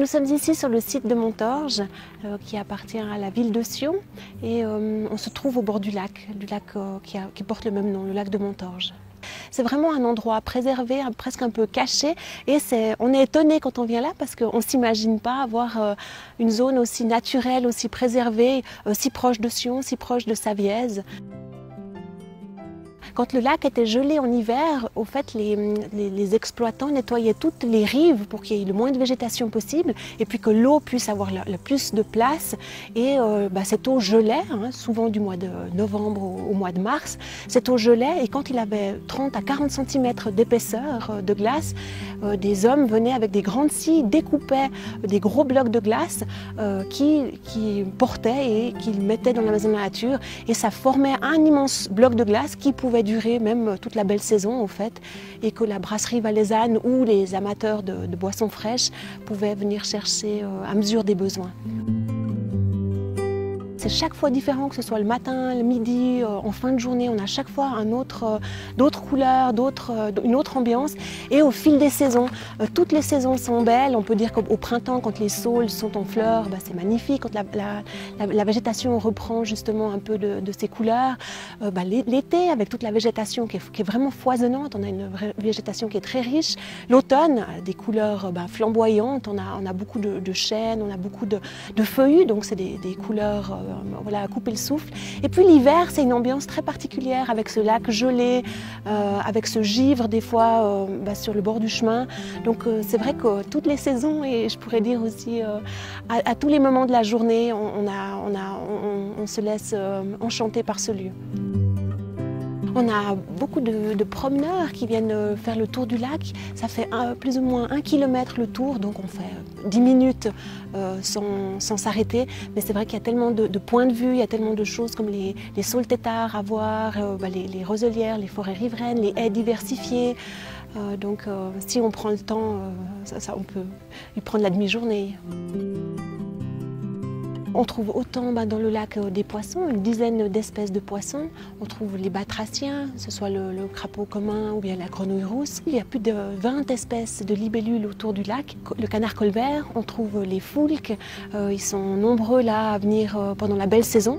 Nous sommes ici sur le site de Montorge, euh, qui appartient à la ville de Sion, et euh, on se trouve au bord du lac, du lac euh, qui, porte le même nom, le lac de Montorge. C'est vraiment un endroit préservé, presque un peu caché, et on est étonné quand on vient là parce qu'on ne s'imagine pas avoir une zone aussi naturelle, aussi préservée, si proche de Sion, si proche de Savièse. Quand le lac était gelé en hiver, au fait, les, les- exploitants nettoyaient toutes les rives pour qu'il y ait le moins de végétation possible et puis que l'eau puisse avoir le, plus de place. Et euh, bah, cette eau gelait, hein, souvent du mois de novembre au, mois de mars. Cette eau gelait et quand il avait 30 à 40 cm d'épaisseur euh, de glace, euh, des hommes venaient avec des grandes scies, découpaient des gros blocs de glace euh, qui, qui portaient et qu'ils mettaient dans la maison de la nature. Et ça formait un immense bloc de glace qui pouvait durer même toute la belle saison, en fait, et que la brasserie valaisanne ou les amateurs de, boissons fraîches pouvaient venir chercher euh, à mesure des besoins. C'est chaque fois différent, que ce soit le matin, le midi, euh, en fin de journée. On a chaque fois un autre, euh, d'autres couleurs, d'autres, euh, une autre ambiance. Et au fil des saisons, toutes les saisons sont belles. On peut dire qu'au au printemps, quand les saules sont en fleurs, bah, c'est magnifique. Quand la, végétation reprend justement un peu de, ses couleurs, bah, l'é- l'été, avec toute la végétation qui est, vraiment foisonnante, on a une végétation qui est très riche. L'automne, des couleurs bah, flamboyantes. On a, beaucoup de, chênes, on a beaucoup de, feuillus, donc c'est des, couleurs voilà, à couper le souffle. Et puis l'hiver, c'est une ambiance très particulière avec ce lac gelé, euh, avec ce givre des fois euh, bah, sur le bord du chemin. Donc euh, c'est vrai que toutes les saisons, et je pourrais dire aussi euh, à, tous les moments de la journée, on, a, on, a, on- se laisse euh, enchanter par ce lieu. On a beaucoup de, promeneurs qui viennent euh, faire le tour du lac. Ça fait plus ou moins un kilomètre le tour, donc on fait euh, 10 minutes euh, sans s'arrêter. Mais c'est vrai qu'il y a tellement de, points de vue, il y a tellement de choses comme les, les saules têtards à voir, euh, bah, les, roselières, les forêts riveraines, les haies diversifiées. Euh, donc euh, si on prend le temps, euh, on peut y prendre la demi-journée. On trouve autant bah, dans le lac euh, des poissons, une dizaine d'espèces de poissons. On trouve les batraciens, que ce soit le, crapaud commun ou bien la grenouille rousse. Il y a plus de 20 espèces de libellules autour du lac. Le canard colvert, on trouve les foulques. Euh, ils sont nombreux là à venir euh, pendant la belle saison.